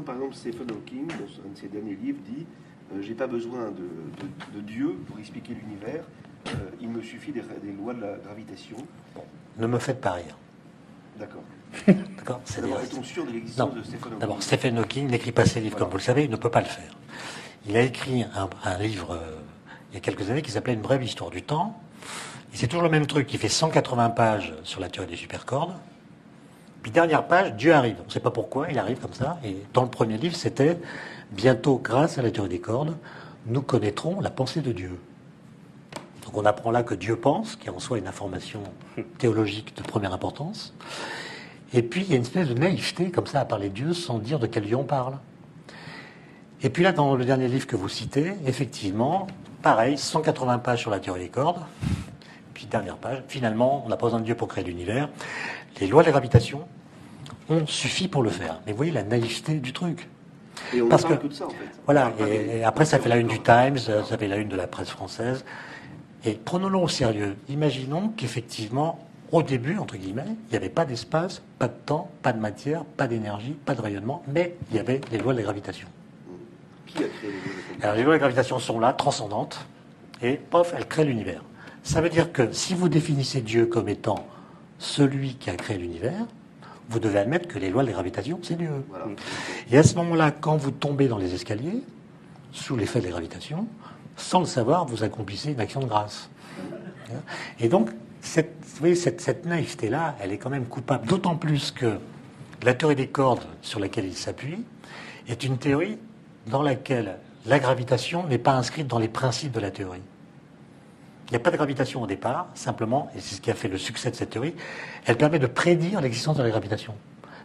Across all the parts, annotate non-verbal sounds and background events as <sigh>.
exemple, par exemple, Stephen Hawking, dans un de ses derniers livres, dit euh, J'ai pas besoin de, de- de Dieu pour expliquer l'univers, euh, il me suffit des, des lois de la gravitation. Ne me faites pas rire. D'accord. <laughs> D'accord C'est-à-dire- D'abord, est-on sûr de l'existence de Stephen Hawking D'abord, Stephen Hawking n'écrit pas ses livres, Voilà. comme vous le savez, il ne peut pas le faire. Il a écrit un, un livre euh, il y a quelques années qui s'appelait Une brève histoire du temps. Et c'est toujours le même truc. Il fait 180 pages sur la théorie des supercordes. Puis dernière page, Dieu arrive. On ne sait pas pourquoi, il arrive comme ça. Et dans le premier livre, c'était Bientôt, grâce à la théorie des cordes, nous connaîtrons la pensée de Dieu. Donc on apprend là que Dieu pense, qui est en soi une information théologique de première importance. Et puis, il y a une espèce de naïveté, comme ça, à parler de Dieu sans dire de quel Dieu on parle. Et puis là, dans le dernier livre que vous citez, effectivement, pareil, 180 pages sur la théorie des cordes. Puis, dernière page, finalement, on n'a pas besoin de Dieu pour créer l'univers. Les lois de la gravitation ont suffi pour le faire. Mais vous voyez la naïveté du truc. Et on parce parle que- ça, en fait. Voilà, et, et après ça fait la une du Times, ça fait la une de la presse française. Et prenons-le au sérieux. Imaginons qu'effectivement, au début, entre guillemets, il n'y avait pas d'espace, pas de temps, pas de matière, pas d'énergie, pas de rayonnement, mais il y avait les lois de la gravitation. Qui a créé les lois de la gravitation? Alors les lois de la gravitation sont là, transcendantes, et pof, elles créent l'univers. Ça veut dire que si vous définissez Dieu comme étant celui qui a créé l'univers, vous devez admettre que les lois de la gravitation, c'est Dieu. Voilà. Et à ce moment-là, quand vous tombez dans les escaliers, sous l'effet de la gravitation, sans le savoir, vous accomplissez une action de grâce. Et donc, cette, vous voyez, cette, cette naïveté-là, elle est quand même coupable, d'autant plus que la théorie des cordes sur laquelle il s'appuie est une théorie dans laquelle la gravitation n'est pas inscrite dans les principes de la théorie. Il n'y a pas de gravitation au départ, simplement, et c'est ce qui a fait le succès de cette théorie, elle permet de prédire l'existence de la gravitation.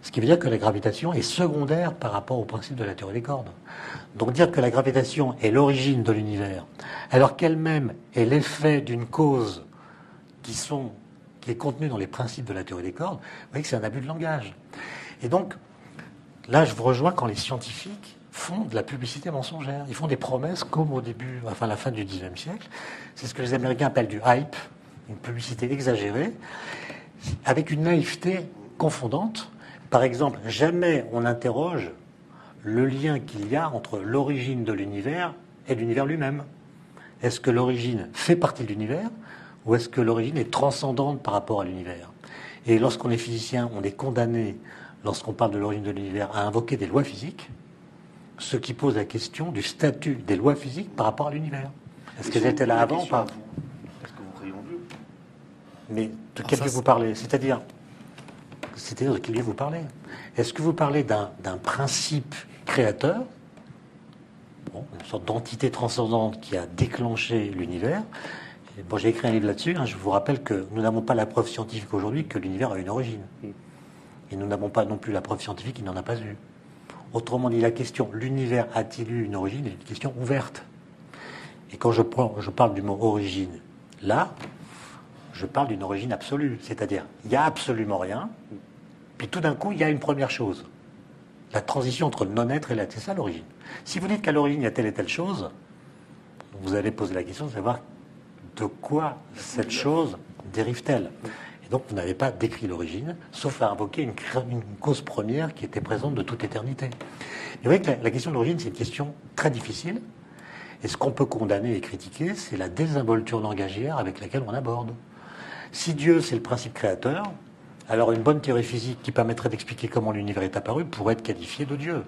Ce qui veut dire que la gravitation est secondaire par rapport au principe de la théorie des cordes. Donc dire que la gravitation est l'origine de l'univers, alors qu'elle-même est l'effet d'une cause qui, sont, qui est contenue dans les principes de la théorie des cordes, vous voyez que c'est un abus de langage. Et donc, là, je vous rejoins quand les scientifiques font de la publicité mensongère. Ils font des promesses comme au début, enfin la fin du XIXe siècle. C'est ce que les Américains appellent du hype, une publicité exagérée, avec une naïveté confondante. Par exemple, jamais on interroge le lien qu'il y a entre l'origine de l'univers et l'univers lui-même. Est-ce que l'origine fait partie de l'univers ou est-ce que l'origine est transcendante par rapport à l'univers? Et lorsqu'on est physicien, on est condamné, lorsqu'on parle de l'origine de l'univers, à invoquer des lois physiques, ce qui pose la question du statut des lois physiques par rapport à l'univers. Est-ce qu'elles étaient là avant ou pas vous, Est-ce que vous croyez en Dieu? Mais de Alors quel Dieu vous parlez? C'est-à-dire C'est-à-dire de quel Dieu vous parlez? Est-ce que vous parlez d'un principe créateur Bon, une sorte d'entité transcendante qui a déclenché l'univers? Bon, j'ai écrit un livre là-dessus. hein. Je vous rappelle que nous n'avons pas la preuve scientifique aujourd'hui que l'univers a une origine. Et nous n'avons pas non plus la preuve scientifique qu'il n'en a pas eu. Autrement dit, la question l'univers a-t-il eu une origine? Est une question ouverte. Et quand je, parle du mot origine, là, je parle d'une origine absolue. C'est-à-dire, il n'y a absolument rien, puis tout d'un coup, il y a une première chose. La transition entre le non-être et l'être, c'est ça l'origine. Si vous dites qu'à l'origine, il y a telle et telle chose, vous allez poser la question de savoir de quoi cette chose dérive-t-elle. Et donc, vous n'avez pas décrit l'origine, sauf à invoquer une, cause première qui était présente de toute éternité. Et vous voyez que la, la question de l'origine, c'est une question très difficile. Et ce qu'on peut condamner et critiquer, c'est la désinvolture langagière avec laquelle on aborde. Si Dieu, c'est le principe créateur, alors une bonne théorie physique qui permettrait d'expliquer comment l'univers est apparu pourrait être qualifiée de Dieu.